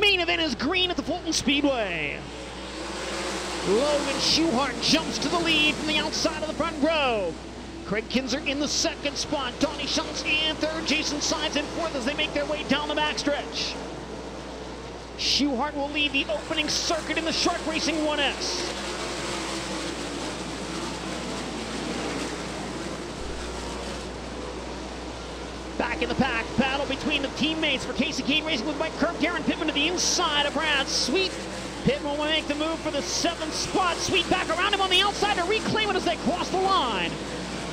Main event is green at the Fulton Speedway. Logan Schuchart jumps to the lead from the outside of the front row. Kraig Kinser in the second spot. Donny Schatz in third. Jason Sides in fourth as they make their way down the backstretch. Schuchart will lead the opening circuit in the Shark Racing 1S. Back in the pack, battle between the teammates for Kasey Kahne Racing with Mike Curb, Daryn Pittman to the inside of Brad Sweet. Pittman will make the move for the seventh spot. Sweet back around him on the outside to reclaim it as they cross the line.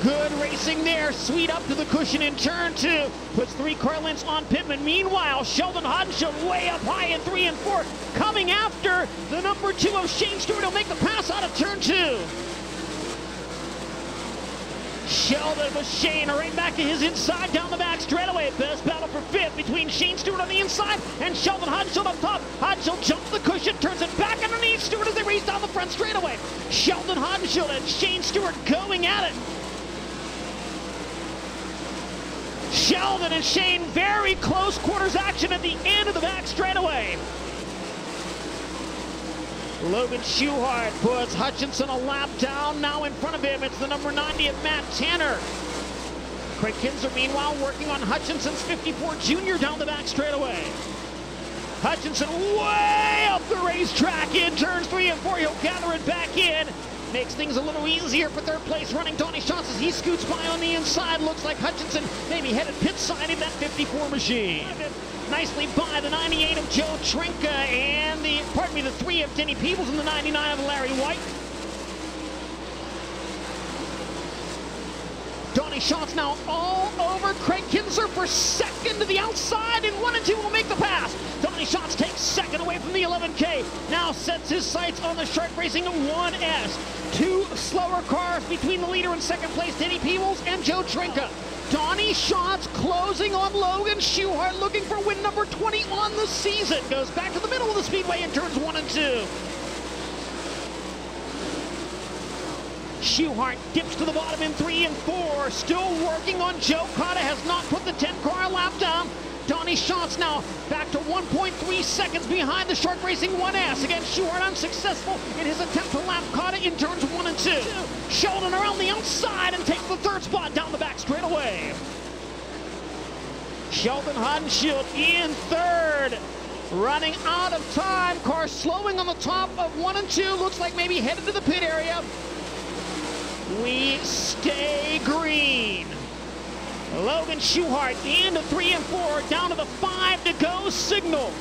Good racing there. Sweet up to the cushion in turn two. Puts three car lengths on Pittman. Meanwhile, Sheldon Haudenschild way up high in three and four. Coming after the number two of Shane Stewart. He'll make the pass out of turn two. Sheldon with Shane right back to his inside down the back straightaway. Best battle for fifth between Shane Stewart on the inside and Sheldon Haudenschild up top. Haudenschild jumps the cushion, turns it back underneath Stewart as they race down the front straightaway. Sheldon Haudenschild and Shane Stewart going at it. Sheldon and Shane very close quarters action at the end of the back straightaway. Logan Schuchart puts Hutchinson a lap down. Now in front of him, it's the number 90 of Matt Tanner. Kraig Kinser, meanwhile, working on Hutchinson's 54 junior down the back straightaway. Hutchinson way up the racetrack in turns three and four. He'll gather it back in. Makes things a little easier for third place running Donny Schatz as he scoots by on the inside. Looks like Hutchinson maybe headed pit side in that 54 machine. Nicely by the 98 of Joe Trenca and the, pardon me, the three of Denny Peebles and the 99 of Larry White. Schatz now all over Kraig Kinser for second to the outside, and one and two will make the pass. Donny Schatz takes second away from the 11K. Now sets his sights on the Shark Racing 1S. Two slower cars between the leader and second place, Denny Peebles and Joe Trenca. Donny Schatz closing on Logan Schuchart, looking for win number 20 on the season. Goes back to the middle of the speedway in turns one and two. Schuchart dips to the bottom in three and four. Still working on Joe Cotta. Has not put the 10 car lap down. Donny Schatz now back to 1.3 seconds behind the Shark Racing 1S. Again, Schuchart unsuccessful in his attempt to lap Cotta in turns one and two. Sheldon around the outside and takes the third spot down the back straightaway. Sheldon Haudenschild in third. Running out of time. Car slowing on the top of one and two. Looks like maybe headed to the pit area. We stay green. Logan Schuchart into three and four, down to the five to go signal.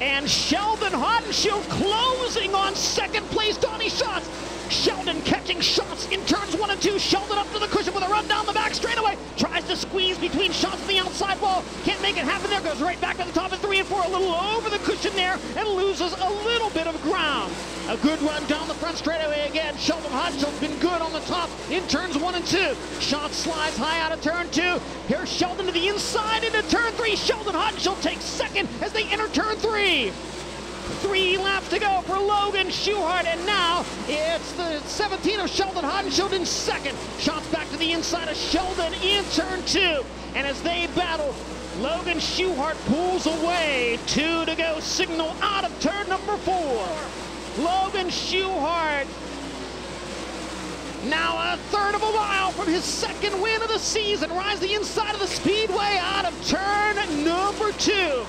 And Sheldon Haudenschild closing on second place, Donny Schatz. Sheldon catching Schatz in turns one and two. Sheldon up to the cushion with a run down the back straightaway. Tries to squeeze between Schatz and the outside wall. Can't make it happen there. Goes right back to the top of three and four. A little over the cushion there and loses a little bit of ground. A good run down the front straightaway again. Sheldon Haudenschild been good on the top in turns one and two. Schatz slides high out of turn two. Here's Sheldon to the inside into turn three. Sheldon Haudenschild takes second as they enter turn three. Three laps to go for Logan Schuchart, and now it's the 17 of Sheldon Haudenschild in second. Schatz back to the inside of Sheldon in turn two. And as they battle, Logan Schuchart pulls away. Two to go, signal out of turn number four. Logan Schuchart now a third of a mile from his second win of the season. Rides the inside of the speedway out of turn number two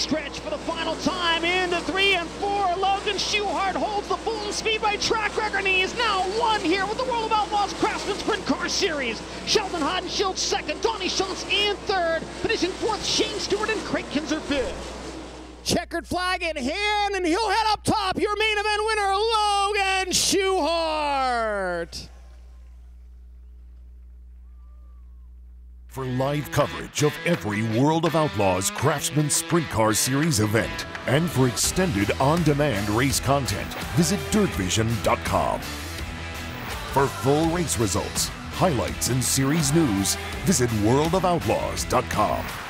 backstretch for the final time into three and four. Logan Schuchart holds the full Fulton Speedway track record and he is now won here with the World of Outlaws Craftsman Sprint Car Series. Sheldon Haudenschild second, Donny Schatz in third, finishing fourth Shane Stewart and Kraig Kinser fifth. Checkered flag in hand and he'll head up top. Your main event winner, Logan Schuchart. For live coverage of every World of Outlaws Craftsman Sprint Car Series event and for extended on demand race content, visit dirtvision.com. For full race results, highlights, and series news, visit worldofoutlaws.com.